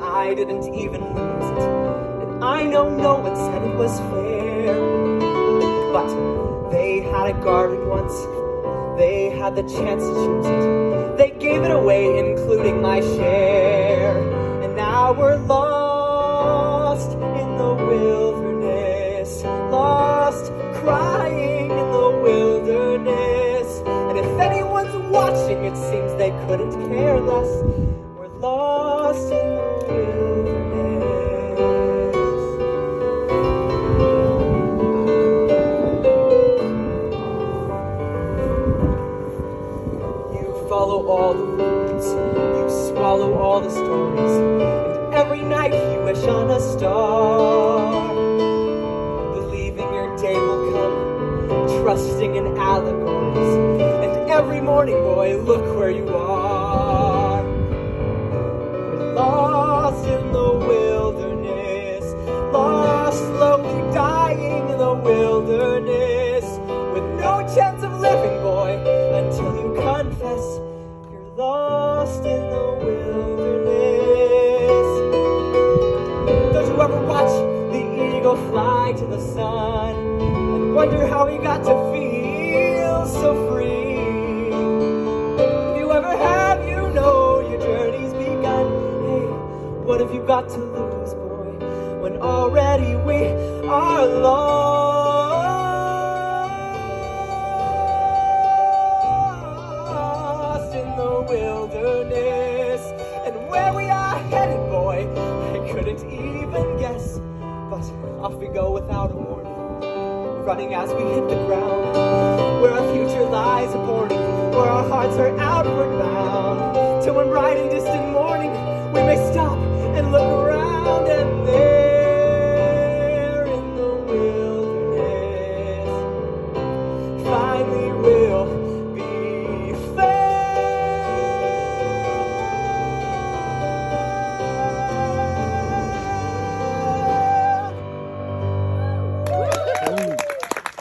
I didn't even lose it. And I know no one said it was fair. But they had a garden once, they had the chance to choose it. They gave it away, including my share. And now we're lost in the wilderness, lost crying in the wilderness. And if anyone's watching, it seems they couldn't care less. Lost in the wilderness. You follow all the roads, you swallow all the stories, and every night you wish on a star. Believing your day will come, trusting in allegories, and every morning, boy, look where you are. Sun and wonder how he got to feel so free? If you ever have, you know your journey's begun. Hey, what have you got to lose, boy, when already we are lost in the wilderness? And where we are headed, boy, off we go without a warning running as we hit the ground. Where our future lies a morning, where our hearts are outward bound. Till one bright and distant morning, we may stop and look around, and there